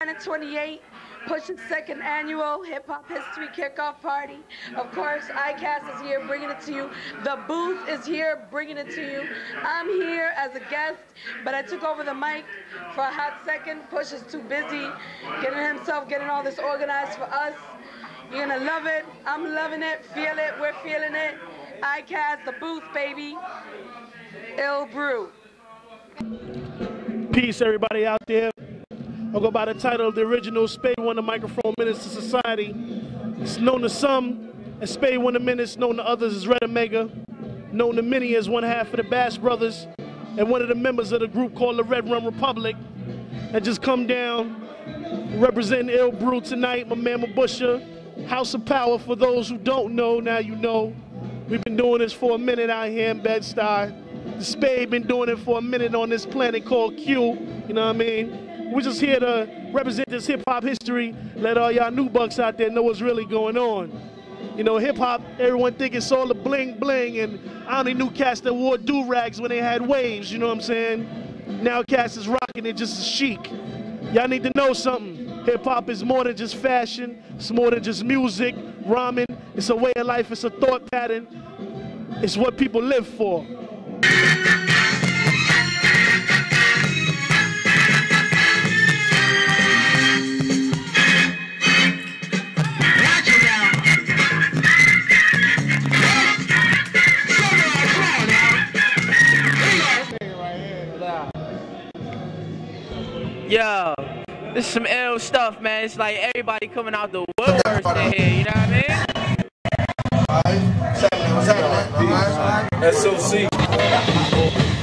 Planet 28, pushing second annual hip hop history kickoff party. Of course, ICAST is here bringing it to you. The booth is here bringing it to you. I'm here as a guest, but I took over the mic for a hot second. Push is too busy getting himself, getting all this organized for us. You're gonna love it. I'm loving it. Feel it. We're feeling it. ICAST, the booth, baby. Ill Breed. Peace, everybody out there. I'll go by the title of the original Spade Won the Microphone Minutes to Society. It's known to some as Spade Won the Minutes, known to others as Red Omega, known to many as one half of the Bass Brothers, and one of the members of the group called the Red Rum Republic. And just come down, representing Ill Breed tonight, my man Mabusha, House of Power for those who don't know, now you know. We've been doing this for a minute out here in Bed-Stuy. The Spade been doing it for a minute on this planet called Q, you know what I mean? We're just here to represent this hip hop history, let all y'all new bucks out there know what's really going on. You know, hip hop, everyone think it's all the bling bling, and I only knew cats that wore do rags when they had waves, you know what I'm saying? Now cats is rocking it just as chic. Y'all need to know something. Hip hop is more than just fashion, it's more than just music, rhyming, it's a way of life, it's a thought pattern, it's what people live for. Yo, this is some ill stuff, man. It's like everybody coming out the woodworks in here, you know what I mean? SOC.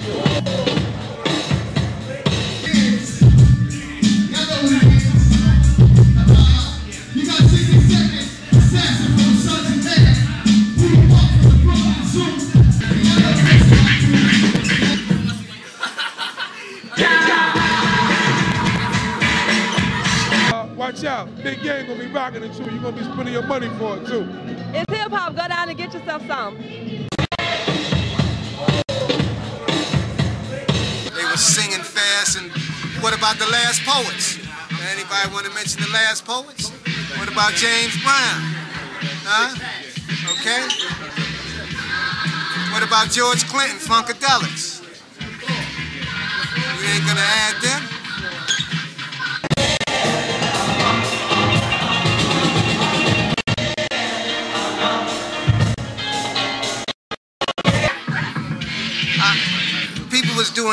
Watch out. Big Gang gonna be rocking it too. You're gonna be spending your money for it too. It's hip hop. Go down and get yourself some. They were singing fast and what about the last poets? Anybody want to mention the last poets? What about James Brown? Huh? Okay. What about George Clinton, Funkadelics? We ain't gonna add them.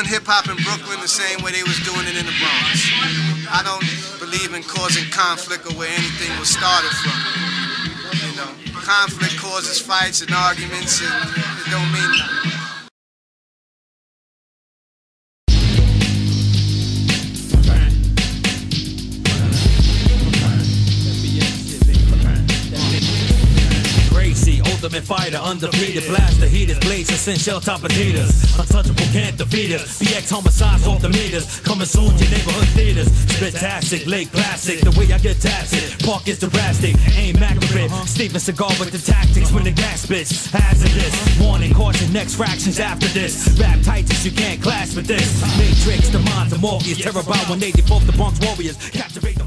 Doing hip hop in Brooklyn the same way they was doing it in the Bronx. I don't believe in causing conflict or where anything was started from. You know, conflict causes fights and arguments, and it don't mean nothing. Ultimate fighter, undefeated. Blast the heaters, and shell top Adidas. Untouchable can't defeat us. BX homicides off the meters. Coming soon to neighborhood theaters. Spitastic, late classic. The way I get tactic. Park is drastic. Aim accurate. Steven Seagal with the tactics when the gas spits. Hazardous. Warning, caution, next fractions after this. Rap Titus, you can't clash with this. Matrix, the minds of Morpheus. Terror by 180, both the Bronx Warriors. Captivate the